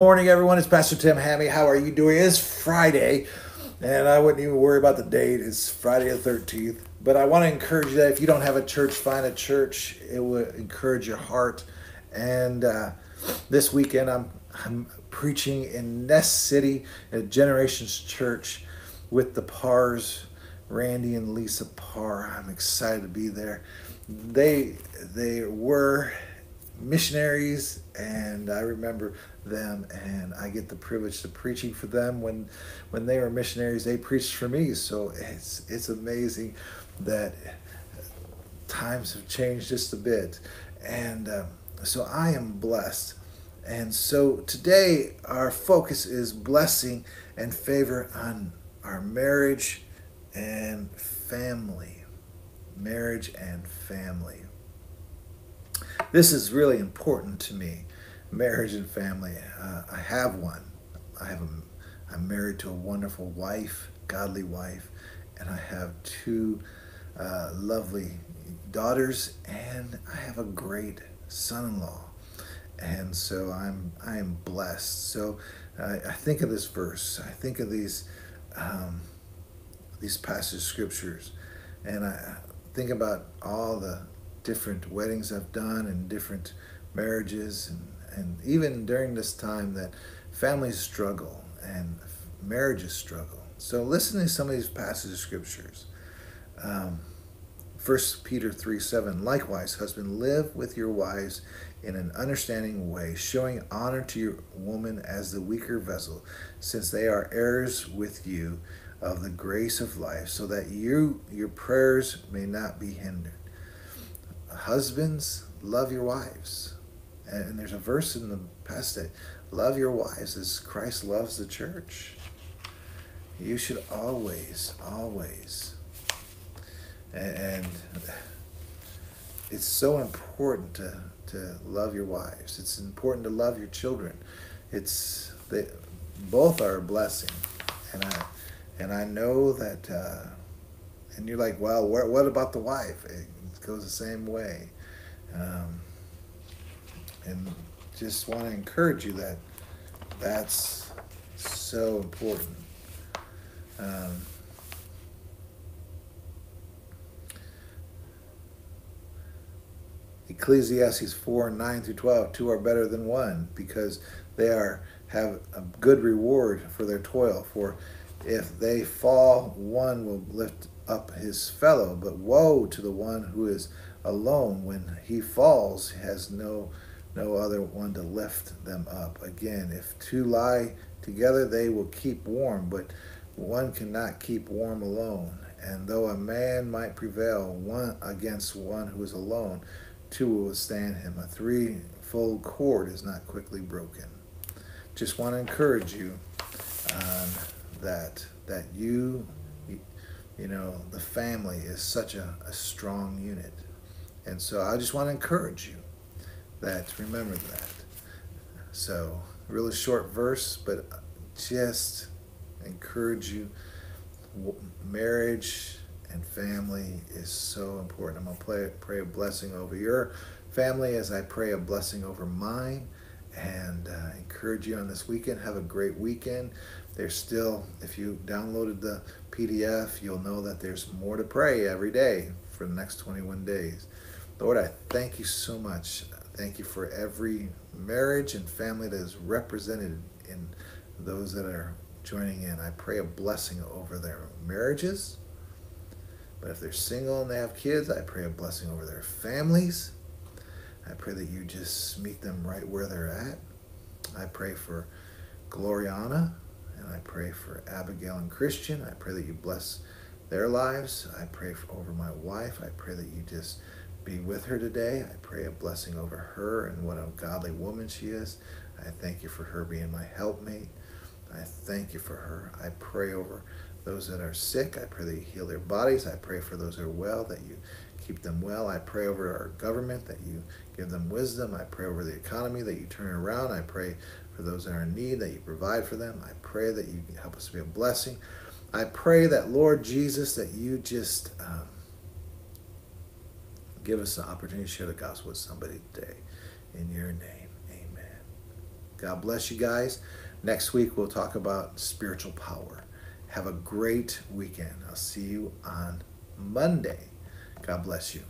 Morning, everyone. It's Pastor Tim Hammye. How are you doing? It's Friday, and I wouldn't even worry about the date. It's Friday the 13th. But I want to encourage you that if you don't have a church, find a church. It will encourage your heart. And uh, this weekend, I'm, I'm preaching in Nest City at Generations Church with the Parrs, Randy and Lisa Parr. I'm excited to be there. They they were missionaries and I remember them and I get the privilege of preaching for them. When when they were missionaries they preached for me. So it's it's amazing that times have changed just a bit. And um, so I am blessed. And so today our focus is blessing and favor on our marriage and family. Marriage and family this is really important to me marriage and family. Uh, I have one. I have a, I'm married to a wonderful wife, godly wife, and I have two uh, lovely daughters, and I have a great son-in-law. And so I'm I am blessed. So I think of this verse. I think of these um, these passage scriptures, and I think about all the different weddings I've done and different marriages and, and even during this time that families struggle and marriages struggle. So listen to some of these passages of scriptures. Um, 1 Peter 3 7, likewise, husband, live with your wives in an understanding way, showing honor to your woman as the weaker vessel, since they are heirs with you of the grace of life, so that you your prayers may not be hindered husbands, love your wives. And there's a verse in the past that love your wives as Christ loves the church. You should always, always. And it's so important to, to love your wives. It's important to love your children. It's they both are a blessing. And I and I know that uh, and you're like, well, what, what about the wife? Goes the same way. Um, and just want to encourage you that that's so important. Um, Ecclesiastes 4 9 through 12, two are better than one because they are have a good reward for their toil. For if they fall, one will lift up his fellow, but woe to the one who is alone when he falls has no no other one to lift them up. Again, if two lie together, they will keep warm, but one cannot keep warm alone. And though a man might prevail one against one who is alone, two will withstand him. A threefold cord is not quickly broken. Just want to encourage you that that you you know, the family is such a, a strong unit. And so I just want to encourage you that remember that. So, really short verse, but just encourage you. Marriage and family is so important. I'm going to pray, pray a blessing over your family as I pray a blessing over mine and encourage you on this weekend. Have a great weekend. There's still, if you downloaded the PDF, you'll know that there's more to pray every day for the next 21 days. Lord, I thank you so much. Thank you for every marriage and family that is represented in those that are joining in. I pray a blessing over their marriages. But if they're single and they have kids, I pray a blessing over their families. I pray that you just meet them right where they're at. I pray for Gloriana and I pray for Abigail and Christian. I pray that you bless their lives. I pray for, over my wife. I pray that you just be with her today. I pray a blessing over her and what a godly woman she is. I thank you for her being my helpmate. I thank you for her. I pray over those that are sick. I pray that you heal their bodies. I pray for those that are well, that you keep them well. I pray over our government, that you give them wisdom. I pray over the economy, that you turn around. I pray for those that are in need, that you provide for them. I pray that you help us to be a blessing. I pray that, Lord Jesus, that you just um, give us the opportunity to share the gospel with somebody today. In your name, amen. God bless you guys. Next week, we'll talk about spiritual power. Have a great weekend. I'll see you on Monday. God bless you.